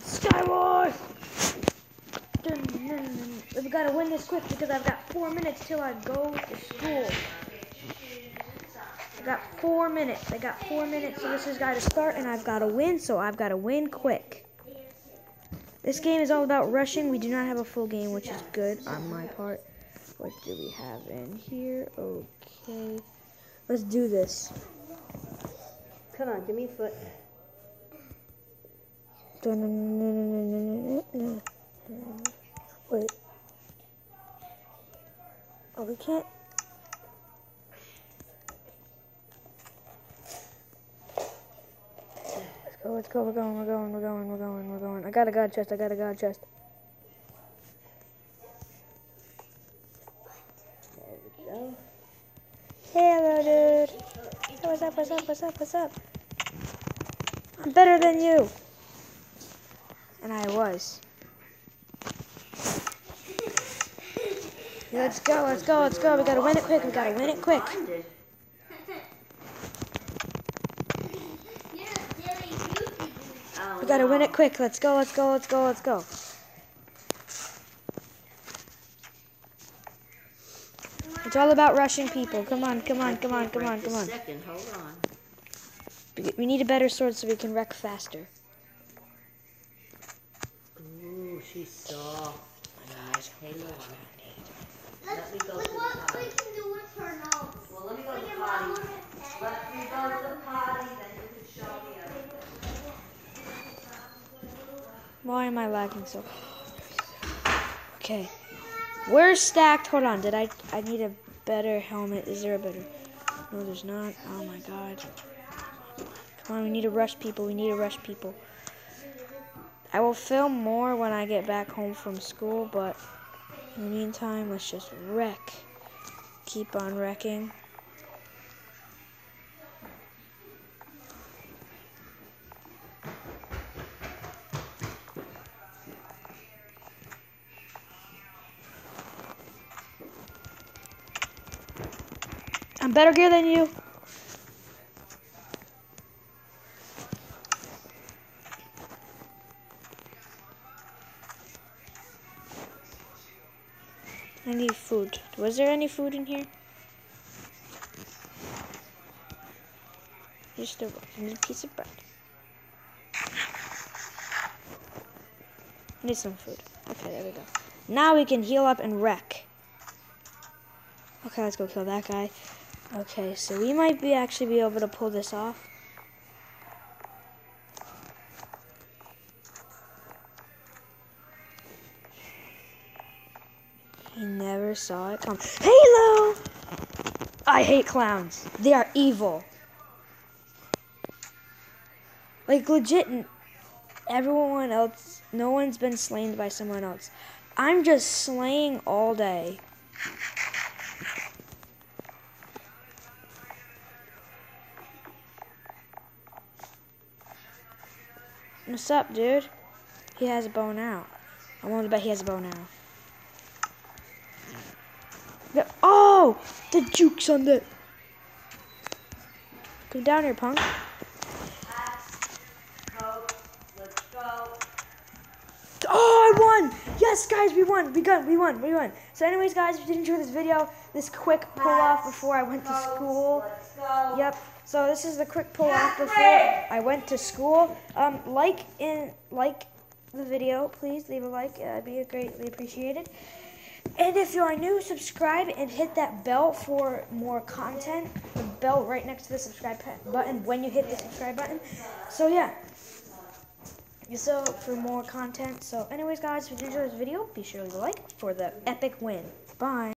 SkyWars! We've got to win this quick because I've got four minutes till I go to school. I got four minutes. I got four minutes, so this has got to start, and I've got to win, so I've got to win quick. This game is all about rushing. We do not have a full game, which is good on my part. What do we have in here? Okay. Let's do this. Come on, give me a foot. Wait. Oh, we can't. Let's go, let's go, we're going, we're going, we're going, we're going, we're going. I got a god chest, I got a god chest. There we go. Hello, dude. Hey, what's up, what's up, what's up, what's up? I'm better than you. And I was. Let's go, let's go, let's go. We gotta win it quick, we gotta win it quick. We gotta win it quick. Let's go, let's go, let's go, let's go. It's all about rushing people. Come on, come on, come on, come on, come on. Second, on. We- We need a better sword so we can wreck faster. Ooh, she's soft. Nice halo on it. Let me go Look to the what we can do with her nose. Well, let me go to the potty. Let me go to the potty, then you can show me everything. Why am I lagging so? Okay. We're stacked. Hold on. Did I? I need a better helmet. Is there a better? No, there's not. Oh my god. Come on. We need to rush people. We need to rush people. I will film more when I get back home from school, but in the meantime, let's just wreck. Keep on wrecking. I'm better gear than you. I need food. Was there any food in here? Just a, a piece of bread. Need some food. Okay, there we go. Now we can heal up and wreck. Okay, let's go kill that guy. Okay, so we might be actually be able to pull this off. He never saw it come. Halo! I hate clowns. They are evil. Like legit, everyone else, no one's been slain by someone else. I'm just slaying all day. What's up, dude? He has a bow now. I want to bet he has a bow now. Yeah- Oh! The juke's on the. Come down here, punk. Let's go. Oh, I won! Yes, guys, we won. We got, we won, we won. So, anyways, guys, if you did enjoy this video, this quick pull off before I went to school. Let's go. Yep. So this is the quick pull off before I went to school. Um, like in like the video, please leave a like. Uh, it'd be greatly appreciated. And if you are new, subscribe and hit that bell for more content. The bell right next to the subscribe button when you hit the subscribe button. So yeah. So for more content. So anyways, guys, if you enjoyed this video, be sure to like for the epic win. Bye.